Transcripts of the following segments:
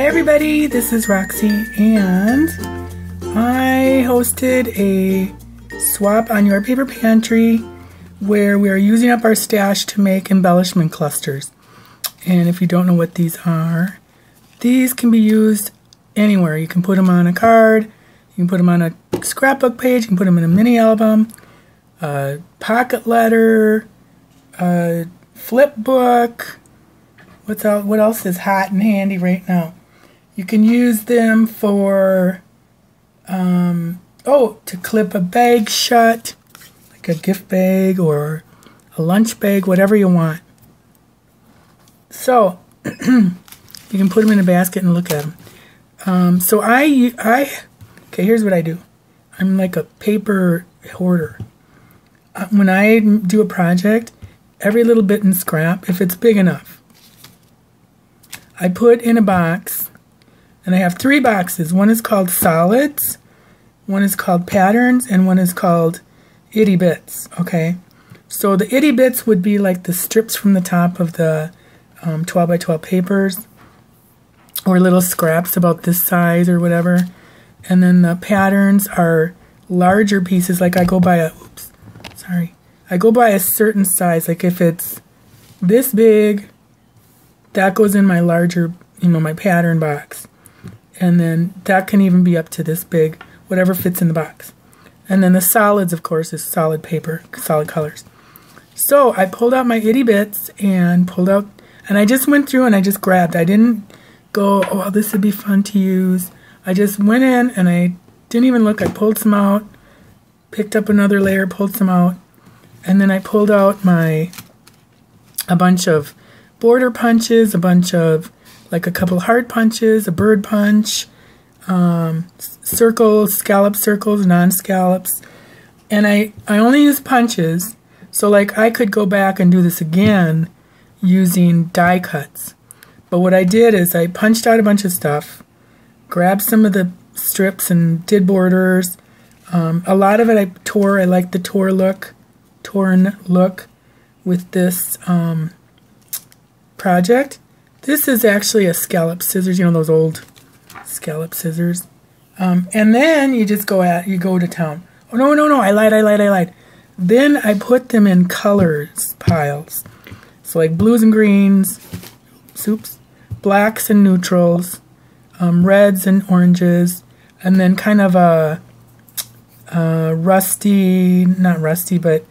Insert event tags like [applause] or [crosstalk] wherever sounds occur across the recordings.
Hi everybody, this is Roxy and I hosted a swap on your paper pantry where we are using up our stash to make embellishment clusters. And if you don't know what these are, these can be used anywhere. You can put them on a card, you can put them on a scrapbook page, you can put them in a mini album, a pocket letter, a flip book. What's out, what else is hot and handy right now? You can use them for, um, oh, to clip a bag shut, like a gift bag or a lunch bag, whatever you want. So, [clears throat] you can put them in a basket and look at them. Um, so I, I, okay, here's what I do. I'm like a paper hoarder. Uh, when I do a project, every little bit and scrap, if it's big enough, I put in a box, and I have three boxes. One is called solids, one is called patterns, and one is called itty bits, okay? So the itty bits would be like the strips from the top of the um, 12 by 12 papers or little scraps about this size or whatever. And then the patterns are larger pieces, like I go by a, oops, sorry. I go by a certain size, like if it's this big, that goes in my larger, you know, my pattern box. And then that can even be up to this big, whatever fits in the box. And then the solids, of course, is solid paper, solid colors. So I pulled out my itty bits and pulled out, and I just went through and I just grabbed. I didn't go, oh, this would be fun to use. I just went in and I didn't even look. I pulled some out, picked up another layer, pulled some out, and then I pulled out my, a bunch of border punches, a bunch of, like a couple hard punches, a bird punch, um, circles, scallop circles, non-scallops. And I, I only use punches, so like I could go back and do this again using die cuts. But what I did is I punched out a bunch of stuff, grabbed some of the strips and did borders. Um, a lot of it I tore. I like the tore look, torn look with this um, project. This is actually a scallop scissors, you know those old scallop scissors. Um, and then you just go at, you go to town. Oh no, no, no, I lied, I lied, I lied. Then I put them in colors piles. So like blues and greens, soups, blacks and neutrals, um, reds and oranges, and then kind of a, a rusty, not rusty, but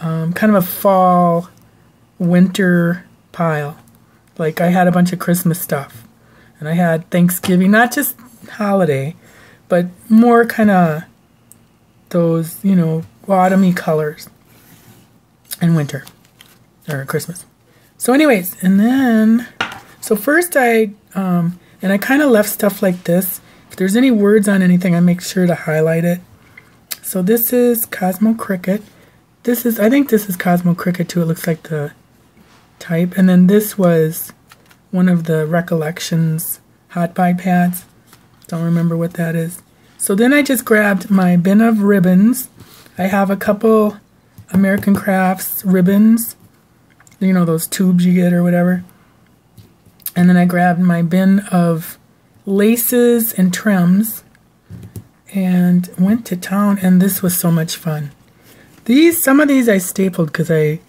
um, kind of a fall, winter pile. Like I had a bunch of Christmas stuff, and I had Thanksgiving, not just holiday, but more kind of those, you know, autumny colors, and winter, or Christmas. So anyways, and then so first I, um, and I kind of left stuff like this. If there's any words on anything, I make sure to highlight it. So this is Cosmo Cricket. This is, I think this is Cosmo Cricket too. It looks like the type. And then this was one of the Recollections hot buy pads. Don't remember what that is. So then I just grabbed my bin of ribbons. I have a couple American Crafts ribbons. You know, those tubes you get or whatever. And then I grabbed my bin of laces and trims and went to town and this was so much fun. These, some of these I stapled because I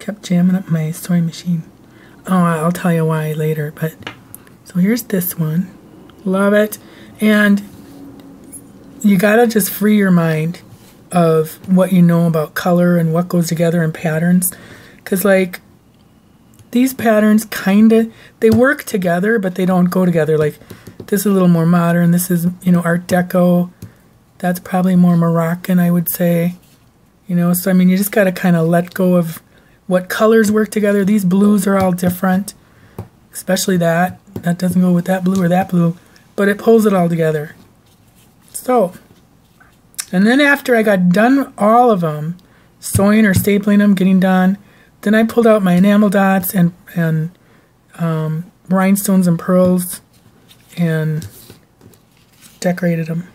kept jamming up my sewing machine. Oh, I'll tell you why later, but so here's this one. Love it. And you gotta just free your mind of what you know about color and what goes together in patterns. Because like these patterns kind of they work together but they don't go together like this is a little more modern this is you know art deco that's probably more moroccan i would say you know so i mean you just got to kind of let go of what colors work together these blues are all different especially that that doesn't go with that blue or that blue but it pulls it all together so and then after i got done all of them sewing or stapling them getting done then I pulled out my enamel dots and, and um, rhinestones and pearls and decorated them.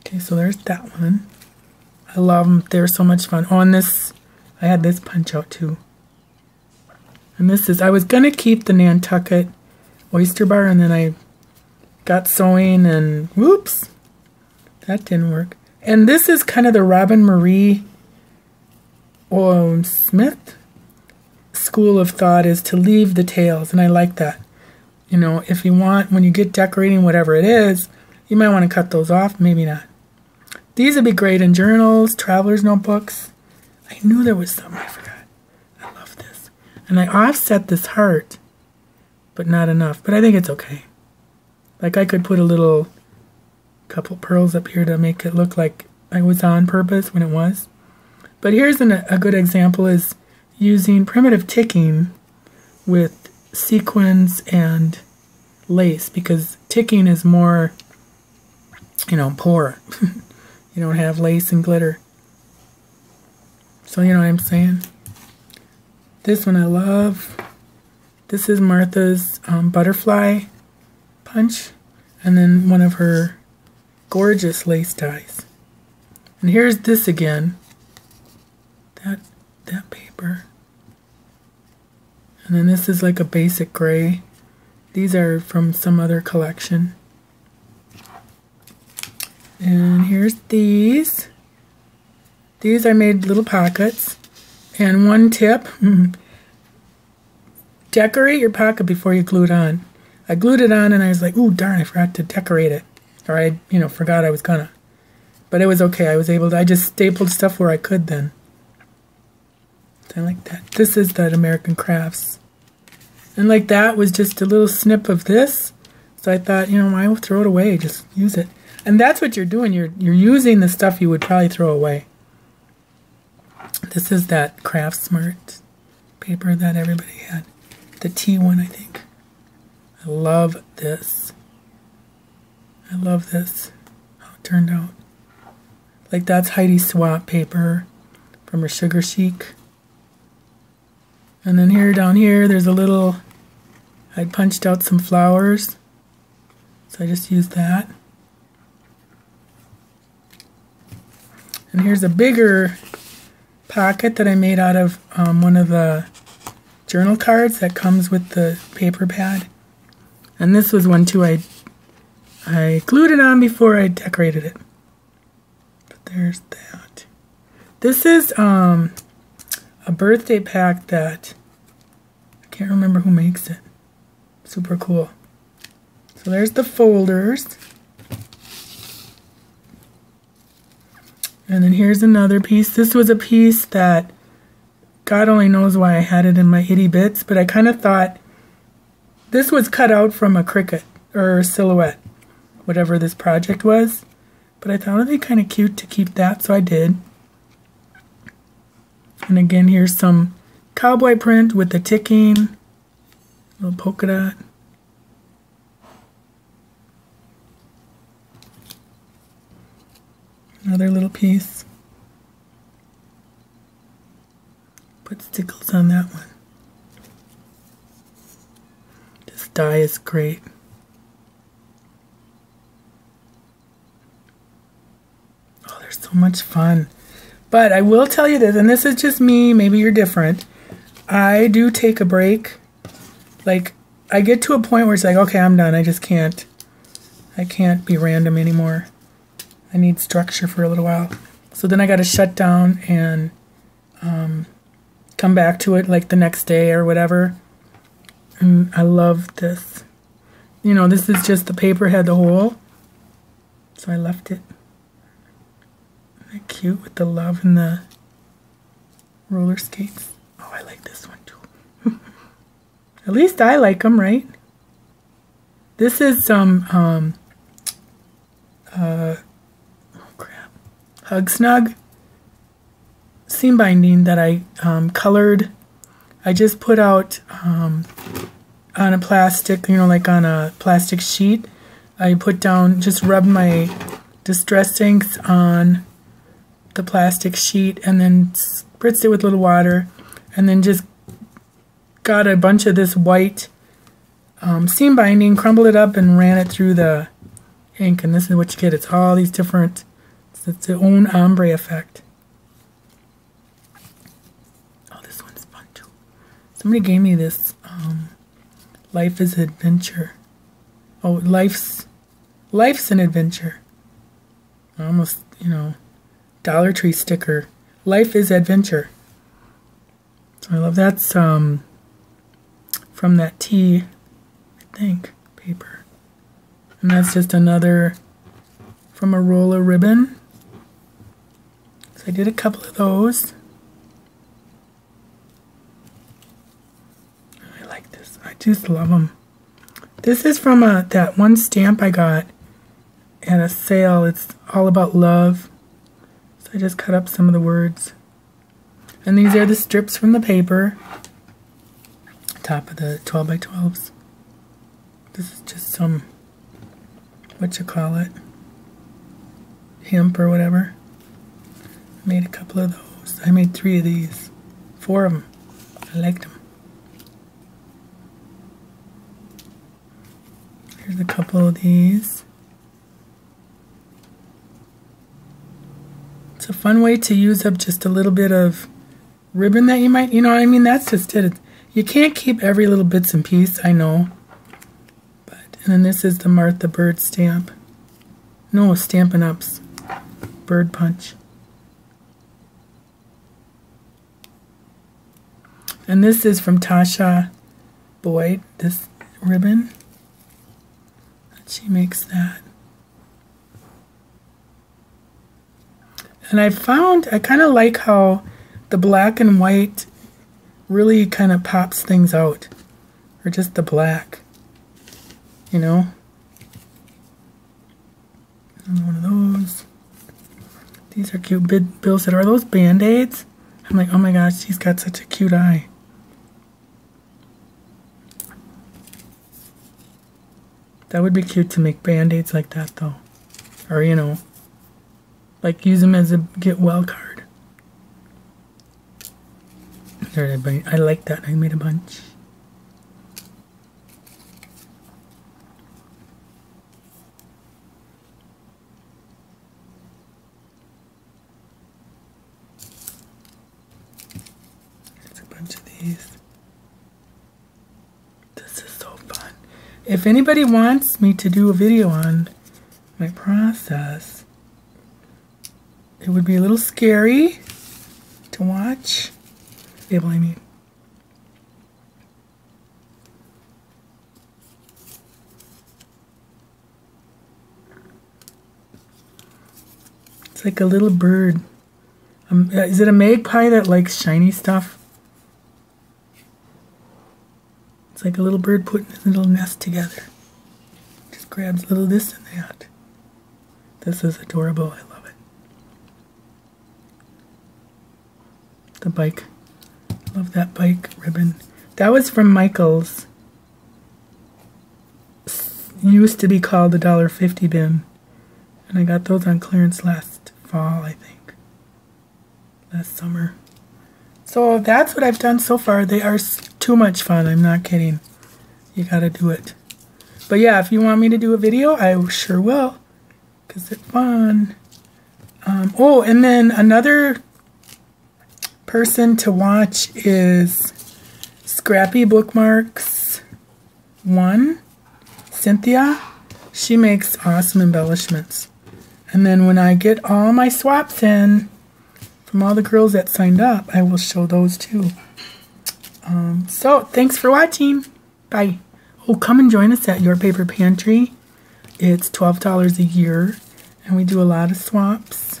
Okay, so there's that one. I love them. They're so much fun. On this, I had this punch out too. And this is, I was going to keep the Nantucket oyster bar and then I got sewing and whoops, that didn't work. And this is kind of the Robin Marie um, Smith school of thought is to leave the tails, and I like that. You know, if you want, when you get decorating whatever it is, you might want to cut those off, maybe not. These would be great in journals, traveler's notebooks. I knew there was something I forgot. I love this. And I offset this heart, but not enough. But I think it's okay. Like I could put a little couple pearls up here to make it look like I was on purpose when it was. But here's an, a good example is using primitive ticking with sequins and lace because ticking is more, you know, poor. [laughs] you don't have lace and glitter. So you know what I'm saying? This one I love. This is Martha's um, butterfly punch. And then one of her gorgeous lace ties. And here's this again. That that paper. And then this is like a basic gray. These are from some other collection. And here's these. These I made little pockets. And one tip, [laughs] decorate your pocket before you glue it on. I glued it on and I was like, ooh, darn, I forgot to decorate it. Or I, you know, forgot I was gonna. But it was okay. I was able to, I just stapled stuff where I could then. I like that. This is that American Crafts. And like that was just a little snip of this. So I thought, you know, will throw it away. Just use it. And that's what you're doing. You're you're using the stuff you would probably throw away. This is that Craft Smart paper that everybody had. The T one, I think. I love this. I love this. How it turned out. Like that's Heidi Swapp paper from her Sugar Chic. And then here down here, there's a little, I punched out some flowers. So I just used that. And here's a bigger pocket that I made out of um, one of the journal cards that comes with the paper pad. And this was one too. I I glued it on before I decorated it. But there's that. This is um, a birthday pack that I can't remember who makes it. Super cool. So there's the folders. And then here's another piece. This was a piece that God only knows why I had it in my itty bits, but I kind of thought this was cut out from a Cricut or a silhouette, whatever this project was. But I thought it'd be kind of cute to keep that, so I did. And again, here's some cowboy print with the ticking, little polka dot. Another little piece. Put stickles on that one. This die is great. Oh, there's so much fun. But I will tell you this, and this is just me, maybe you're different. I do take a break. Like, I get to a point where it's like, okay, I'm done. I just can't. I can't be random anymore. I need structure for a little while. So then I got to shut down and um, come back to it like the next day or whatever. And I love this. You know, this is just the paper had the hole. So I left it cute with the love and the roller skates. Oh, I like this one too. [laughs] At least I like them, right? This is some, um, uh, oh crap, Hug Snug seam binding that I um, colored. I just put out um, on a plastic, you know, like on a plastic sheet. I put down, just rubbed my distress inks on the plastic sheet and then spritzed it with a little water and then just got a bunch of this white um, seam binding, crumbled it up and ran it through the ink and this is what you get. It's all these different, it's its own ombre effect. Oh, this one's fun too. Somebody gave me this um, Life is adventure. Oh, life's life's an adventure. Almost, you know, Dollar Tree sticker. Life is adventure. So I love that's um from that tea, I think, paper. And that's just another from a roll of ribbon. I did a couple of those. I like this. I just love them. This is from a, that one stamp I got at a sale. It's all about love. So I just cut up some of the words. And these are the strips from the paper. Top of the 12 by 12s. This is just some, what you call it, hemp or whatever. Made a couple of those. I made three of these. Four of them. I liked them. Here's a couple of these. It's a fun way to use up just a little bit of ribbon that you might, you know what I mean? That's just it. You can't keep every little bits and piece, I know. But And then this is the Martha Bird stamp. No, Stampin' Up's Bird Punch. And this is from Tasha Boyd, this ribbon. She makes that. And I found, I kind of like how the black and white really kind of pops things out. Or just the black. You know? one of those. These are cute. Bill said, are those Band-Aids? I'm like, oh my gosh, she's got such a cute eye. That would be cute to make band-aids like that though. Or, you know, like use them as a get well card. There, I like that. I made a bunch. There's a bunch of these. If anybody wants me to do a video on my process, it would be a little scary to watch. Able, I mean. It's like a little bird. Um, is it a magpie that likes shiny stuff? It's like a little bird putting his little nest together. Just grabs a little this and that. This is adorable. I love it. The bike. Love that bike ribbon. That was from Michael's. Used to be called the $1.50 bin. And I got those on clearance last fall, I think. Last summer. So that's what I've done so far. They are too much fun. I'm not kidding. You gotta do it. But yeah, if you want me to do a video, I sure will. Because it's fun. Um, oh, and then another person to watch is Scrappy Bookmarks 1, Cynthia. She makes awesome embellishments. And then when I get all my swaps in from all the girls that signed up, I will show those too. Um, so, thanks for watching. Bye. Oh, come and join us at Your Paper Pantry. It's $12 a year, and we do a lot of swaps,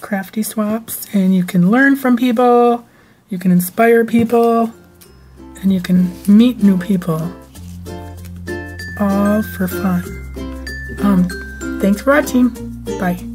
crafty swaps, and you can learn from people, you can inspire people, and you can meet new people, all for fun. Um, thanks for watching. Bye.